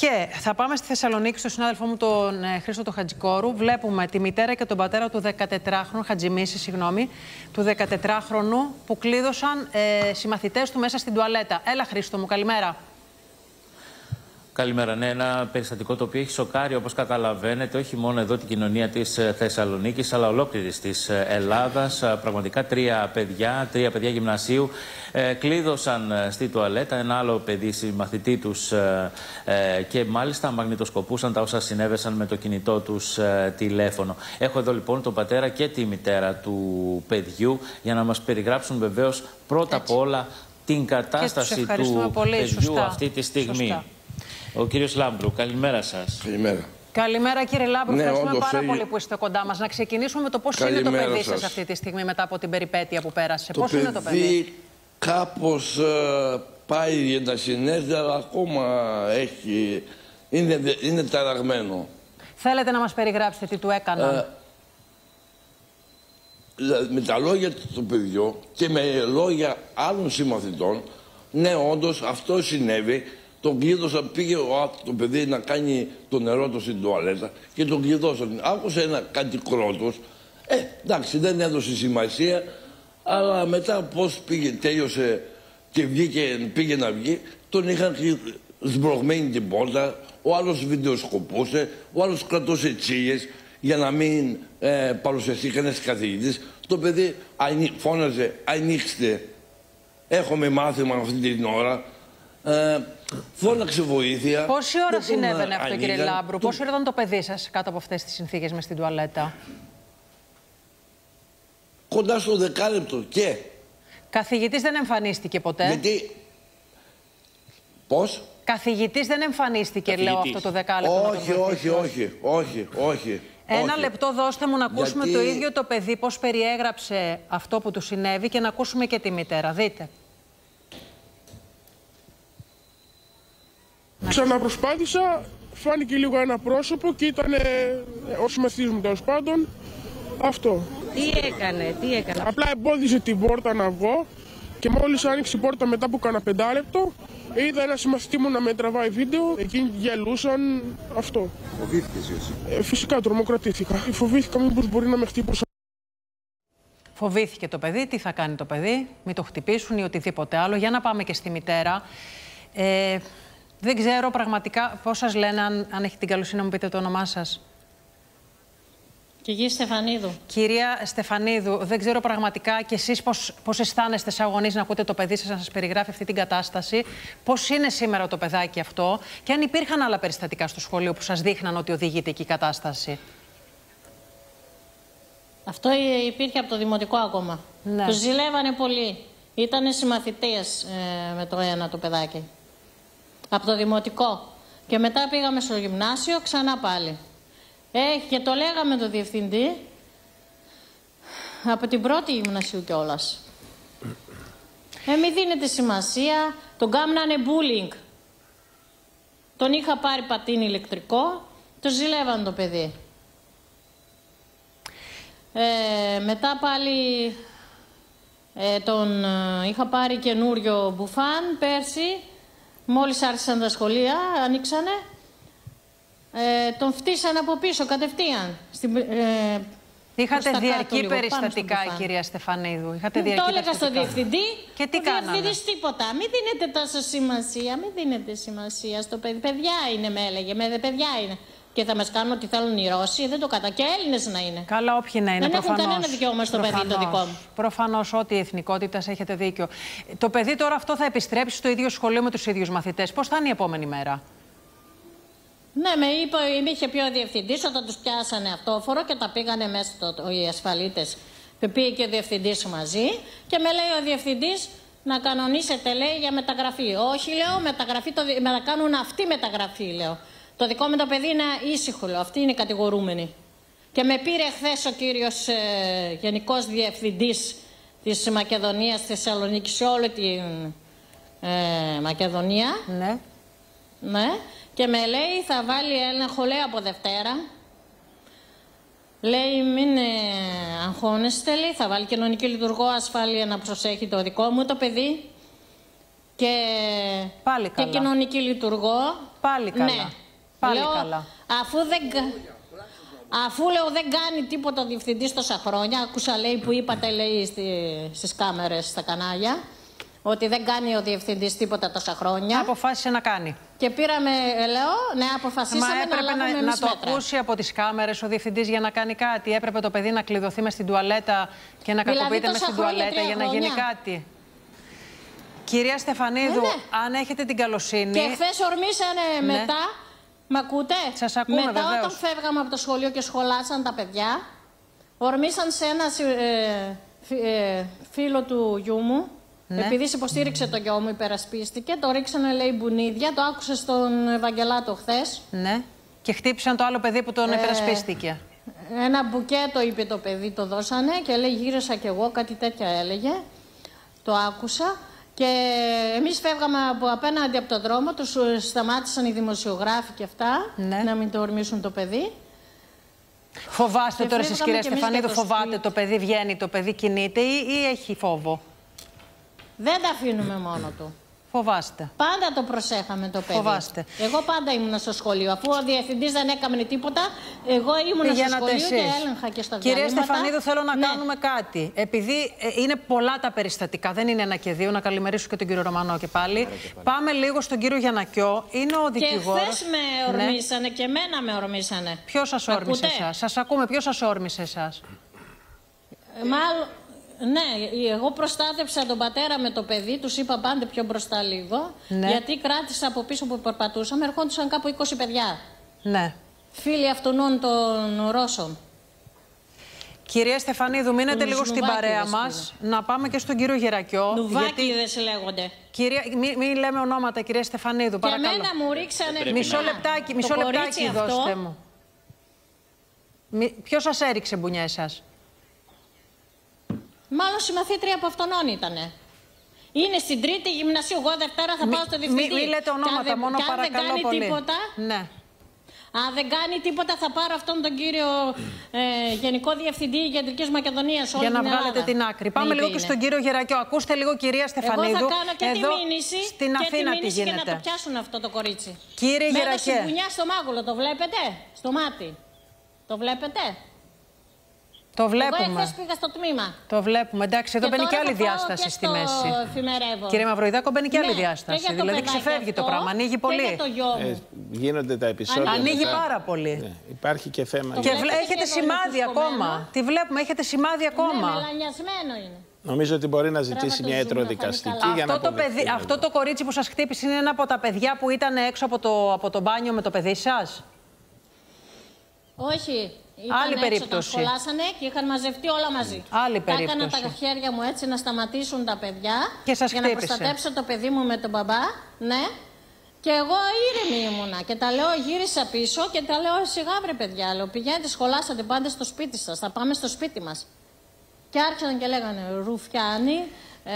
Και θα πάμε στη Θεσσαλονίκη στον συνάδελφό μου τον ε, Χρήστο το Χατζικόρου. Βλέπουμε τη μητέρα και τον πατέρα του 14χρονου, Χατζημίση, συγγνώμη, του 14χρονου που κλείδωσαν ε, συμμαθητές του μέσα στην τουαλέτα. Έλα Χρήστο μου, καλημέρα. Καλημέρα. Ναι, ένα περιστατικό το οποίο έχει σοκάρει, όπως καταλαβαίνετε, όχι μόνο εδώ την κοινωνία της ε, Θεσσαλονίκης, αλλά ολόκληρης της ε, Ελλάδας. Ε, πραγματικά τρία παιδιά, τρία παιδιά γυμνασίου, ε, κλείδωσαν στη τουαλέτα. Ένα άλλο παιδί, συμμαθητή τους, ε, και μάλιστα μαγνητοσκοπούσαν τα όσα συνέβησαν με το κινητό τους τηλέφωνο. Έχω εδώ λοιπόν τον πατέρα και τη μητέρα του παιδιού για να μας περιγράψουν βεβαίως πρώτα απ' όλα την κατάσταση του παιδιού αυτή τη στιγμή. Ο κύριος Λάμπρου, καλημέρα σας. Καλημέρα. Καλημέρα κύριε Λάμπρου, ναι, ευχαριστούμε πάρα πολύ που είστε κοντά μας. Να ξεκινήσουμε με το πώς είναι το παιδί σας αυτή τη στιγμή μετά από την περιπέτεια που πέρασε. Πώς είναι το παιδί. Κάπως ε, πάει για τα συνέδρια, αλλά ακόμα έχει. Είναι, είναι ταραγμένο. Θέλετε να μας περιγράψετε τι του έκαναν. Ε, με τα λόγια του παιδιού και με λόγια άλλων συμμαθητών, ναι, όντως αυτό συνέβη τον κλείδωσαν, πήγε ο, το παιδί να κάνει το νερό του στην τουαλέτα και τον κλειδώσαν. Άκουσε ένα κάτι κρότος. Ε, εντάξει, δεν έδωσε σημασία, αλλά μετά πώς πήγε, τέλειωσε και βγήκε, πήγε να βγει, τον είχαν σμπρωγμένη την πόρτα, ο άλλος βιντεοσκοπούσε, ο άλλος κρατούσε τσίγες για να μην ε, παρουσιαστεί κανένας καθηγητής. Το παιδί φώναζε, ανοίξτε, έχουμε μάθημα αυτή την ώρα. Ε, φώναξε βοήθεια. Πόση ώρα συνέβαινε αυτό, κύριε Λάμπρου, το... πόση ώρα ήταν το παιδί σας κάτω από αυτές τις συνθήκες μες στην τουαλέτα; Κοντά στο δεκάλεπτο και; Καθηγητής δεν εμφανίστηκε ποτέ; Γιατί; Πώς; Καθηγητής δεν εμφανίστηκε, λέω αυτό το δεκάλεπτο. Όχι, όχι, όχι, όχι, όχι. Ένα λεπτό δώστε μου να ακούσουμε το ίδιο το παιδί πώς περιέγραψε αυτό που του συνέβη και να ακούσουμε και τη μητέρα. Δείτε. Ξαναπροσπάθησα, φάνηκε λίγο ένα πρόσωπο και ήταν όσοι μαθητής τέλος πάντων. Αυτό. Τι έκανε, τι έκανε; Απλά εμπόδισε την πόρτα να βγω και μόλις άνοιξε η πόρτα μετά που κάνα πεντάλεπτο, είδα ένα συμμαθητή μου να με τραβάει βίντεο. Εκείνοι γελούσαν αυτό. Φοβήθηκες εσύ. Ε, φυσικά τρομοκρατήθηκα. Φοβήθηκα μήπως μπορεί να με χτύπωσαν. Φοβήθηκε το παιδί, τι θα κάνει το παιδί, μην το χτυπήσουν ή οτιδήποτε άλλο. Για να πάμε και στη μητέρα. Ε, δεν ξέρω πραγματικά πώς σας λένε, αν, αν έχει την καλοσύνη να μου πείτε το όνομά σας. Κυρία Στεφανίδου. Κυρία Στεφανίδου, δεν ξέρω πραγματικά και εσείς πώς, πώς αισθάνεστε σαν γονείς να ακούτε το παιδί σας να σας περιγράφει αυτή την κατάσταση. Πώς είναι σήμερα το παιδάκι αυτό και αν υπήρχαν άλλα περιστατικά στο σχολείο που σας δείχναν ότι οδηγείται εκεί η κατάσταση. Αυτό υπήρχε από το δημοτικό ακόμα. Ναι. Τους ζηλεύανε πολύ. Ήτανε συμμαθητές ε, με το ένα το παιδάκι από το δημοτικό. Και μετά πήγαμε στο γυμνάσιο, ξανά πάλι. Ε, και το λέγαμε το διευθυντή, από την πρώτη γυμνασίου κιόλας. Ε, μην δίνετε σημασία, τον κάμνανε bullying. Τον είχα πάρει πατίνι ηλεκτρικό, το ζηλεύαν το παιδί. Ε, μετά πάλι ε, τον ε, είχα πάρει καινούριο μπουφάν πέρσι Μόλις άρχισαν τα σχολεία, ανοίξανε, ε, τον φτύσανε από πίσω κατευθείαν. Στην, ε, Είχατε διαρκή περιστατικά, κυρία Στεφανίδου; Είχατε διαρκή Το έλεγα στον διευθυντή. Και τι κάνανε. Ο διευθυντής τίποτα. Μην δίνετε τόσο σημασία. Μην δίνετε σημασία στο παιδί. Παιδιά είναι, με έλεγε. Με παιδιά είναι και θα μας κάνουν ό,τι θέλουν οι Ρώσοι. Δεν το κατά. Και Έλληνες να είναι. Καλά, όποιοι να είναι. Δεν προφανώς, έχουν κανένα δικαίωμα στο παιδί το δικό μου. Προφανώς, ό,τι εθνικότητας έχετε δίκιο. Το παιδί τώρα αυτό θα επιστρέψει στο ίδιο σχολείο με τους ίδιους μαθητές. Πώς θα είναι η επόμενη μέρα; Ναι, με, είπε, με είχε πει ο διευθυντής όταν τους πιάσανε αυτόφορο και τα πήγανε μέσα στο, οι ασφαλίτες. Πήγε και ο διευθυντής μαζί και με λέει ο διευθυντής να κανονίσετε, λέει, για μεταγραφή. Όχι, λέω, μεταγραφή, το, να κάνουν αυτή μεταγραφή, λέω. Το δικό μου το παιδί είναι ήσυχο, λέω. Αυτή είναι η κατηγορούμενη. Και με πήρε χθες ο κύριος ε, Γενικός Διευθυντής της Μακεδονίας στη Θεσσαλονίκη σε όλη την ε, Μακεδονία. Ναι. Ναι. Και με λέει θα βάλει έλεγχο, λέει από Δευτέρα. Λέει μην ε, αγχώνεστε, λέει, θα βάλει κοινωνική λειτουργό ασφάλεια να προσέχει το δικό μου το παιδί. Και, Πάλι καλά. και κοινωνική λειτουργό Πάλι καλά. Ναι. Πάλι λέω, καλά. Αφού δεν, κα- αφού λέω δεν κάνει τίποτα ο διευθυντής τόσα χρόνια, άκουσα λέει που είπατε λέει στη, στις κάμερες στα κανάλια, ότι δεν κάνει ο διευθυντής τίποτα τόσα χρόνια. Αποφάσισε να κάνει. Και πήραμε, ε, λέω, ναι, αποφασίσαμε Μα να έπρεπε λάβουμε να, να εμείς το μέτρα. ακούσει από τις κάμερες ο διευθυντής για να κάνει κάτι. Έπρεπε το παιδί να κλειδωθεί μες στην τουαλέτα και να Δηλαδή κακοποιείται μες τόσα στην χρόνια, τουαλέτα τρία για να γίνει χρόνια. κάτι. Κυρία Στεφανίδου, Ε, ναι. αν έχετε την καλοσύνη. Και χθες ορμήσανε Ναι. μετά. Μ' ακούτε; Σας ακούμε, Μετά βεβαίως. όταν φεύγαμε από το σχολείο και σχολάσαν τα παιδιά, ορμήσαν σε ένα συ- ε, φι- ε, φίλο του γιού μου. Ναι. Επειδή σε υποστήριξε το γιο μου, υπερασπίστηκε. Το ρίξανε, λέει, μπουνίδια. Το άκουσε στον Ευαγγελάτο χθες. Ναι. Και χτύπησαν το άλλο παιδί που τον Ε, υπερασπίστηκε. Ένα μπουκέτο είπε το παιδί, το δώσανε και λέει γύρισα κι εγώ, κάτι τέτοια έλεγε. Το άκουσα. Και εμείς φεύγαμε από απέναντι από τον δρόμο, τους ε, σταμάτησαν οι δημοσιογράφοι και αυτά, Ναι. να μην το ορμήσουν το παιδί. Φοβάστε Και τώρα εσείς, φεύγαμε κυρία κι εμείς Στεφανίδου, για το φοβάται σπίτι. το παιδί βγαίνει, το παιδί κινείται ή, ή έχει φόβο; Δεν τα αφήνουμε μόνο του. Φοβάστε. Πάντα το προσέχαμε το παιδί. Φοβάστε. Εγώ πάντα ήμουνα στο σχολείο. Αφού ο διευθυντής δεν έκαμε τίποτα, εγώ ήμουνα στο Πηγαίνατε σχολείο και εσείς. έλεγχα και στα Κυρία διαλύματα. Στεφανίδου, θέλω να Ναι. κάνουμε κάτι. Επειδή ε, είναι πολλά τα περιστατικά, δεν είναι ένα και δύο, να καλημερίσω και τον κύριο Ρωμανό και πάλι. Πάμε λίγο στον κύριο Γιανακιό. Είναι ο Και δικηγόρος. χθες με ορμήσανε και εμένα με ορμήσανε. Ποιος σας όρμησε Ακούτε; εσάς; Σας ακούμε, ποιος σας όρμησε εσάς; Ε, Μάλλον, ναι, εγώ προστάτευσα τον πατέρα με το παιδί, τους είπα πάντε πιο μπροστά λίγο. Ναι. Γιατί κράτησα από πίσω που περπατούσαμε, ερχόντουσαν κάπου 20 παιδιά. Ναι. Φίλοι αυτών των Ρώσων. Κυρία Στεφανίδου, μείνετε Τους λίγο στην νουβάκιδες παρέα μας. Να πάμε και στον κύριο Γερακιό. Νουβάκιδε λέγονται. Κυρία, μην μη λέμε ονόματα, κυρία Στεφανίδου, Και παρακαλώ. εμένα μου ρίξανε. Μισό μπουνιά. λεπτάκι, Το μισό κορίτσι λεπτάκι αυτό, δώστε μου. Ποιος σας έριξε μπουνιά εσάς. Μάλλον συμμαθήτρια από αυτόν ήτανε. Είναι στην τρίτη γυμνασίου. Εγώ Δευτέρα θα πάω στο Μη, διευθυντή. μη λέτε Και αν ονόματα, δεν- μόνο και αν παρακαλώ δεν κάνει πολύ. τίποτα, Ναι. αν δεν κάνει τίποτα, θα πάρω αυτόν τον κύριο ε, Γενικό Διευθυντή Κεντρικής Μακεδονίας. Για να βγάλετε την άκρη. Πάμε λίγο και στον κύριο Γερακιό. Ακούστε λίγο, κυρία Εγώ Στεφανίδου. θα κάνω και εδώ τη μήνυση, στην και Αθήνα τη τι μήνυση και να γίνεται. το πιάσουν αυτό το κορίτσι. Κύριε Με έδωσε Γερακέ. μπουνιά στο μάγουλο, το βλέπετε, στο μάτι. Το βλέπετε; Το Εγώ βλέπουμε. εχθές πήγα στο τμήμα. Το βλέπουμε. Εντάξει, εδώ Και μπαίνει και τώρα άλλη θα πάω διάσταση και στη στο μέση. εφημερεύω. Κύριε Μαυροϊδάκο, μπαίνει και άλλη Ναι, διάσταση. και για το δηλαδή παιδάκι ξεφεύγει το αυτό, πράγμα. Ανοίγει Και πολύ. για το γιο μου. Ε, γίνονται τα επεισόδια. Ανοίγει μετά. πάρα πολύ. Ναι, υπάρχει και θέμα. Το Και βλέπετε βλέ- και έχετε εδώ σημάδι είναι ακόμα. φουσκωμένο. Τι βλέπουμε, έχετε σημάδι Ναι, ακόμα. μελανιασμένο είναι. Νομίζω ότι μπορεί να Τράβα ζητήσει το μια zoom, θα ιατροδικαστική φανεί για να Αυτό το, αποδεχτεί παιδί, εδώ. αυτό το κορίτσι που σας χτύπησε είναι ένα από τα παιδιά που ήταν έξω από το, από το μπάνιο με το παιδί σας; Όχι. Ήταν Άλλη έξω, περίπτωση. Τα σχολάσανε και είχαν μαζευτεί όλα μαζί. Άλλη Τα Έκανα περίπτωση. τα χέρια μου έτσι να σταματήσουν τα παιδιά. Και σας Για να χτύπησε. προστατέψω το παιδί μου με τον μπαμπά. Ναι. Και εγώ ήρεμη ήμουνα. Και τα λέω, γύρισα πίσω και τα λέω, σιγά βρε παιδιά. Λέω, πηγαίνετε, σχολάσατε, πάντε στο σπίτι σας. Θα πάμε στο σπίτι μας. Και άρχισαν και λέγανε, Ρουφιάνη. Ε,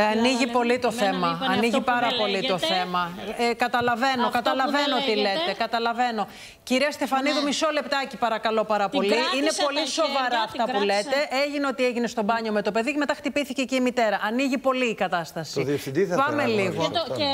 Ε, ανοίγει λέγανε, πολύ το εμένα μου θέμα. είπανε Ανοίγει αυτό που πάρα δεν πολύ το λέγεται. θέμα. Ε, καταλαβαίνω, Αυτό που καταλαβαίνω δεν τι λέγεται. λέτε. Καταλαβαίνω. Κυρία Στεφανίδου, Ναι. μισό λεπτάκι παρακαλώ πάρα Την πολύ. κράτησα Είναι τα πολύ χέρια, σοβαρά την αυτά που κράτησα. λέτε. Έγινε ό,τι έγινε στο μπάνιο με το παιδί και μετά χτυπήθηκε και η μητέρα. Ανοίγει πολύ η κατάσταση. Το διευθυντή θα Πάμε θέλαμε να λίγο. Και, το, και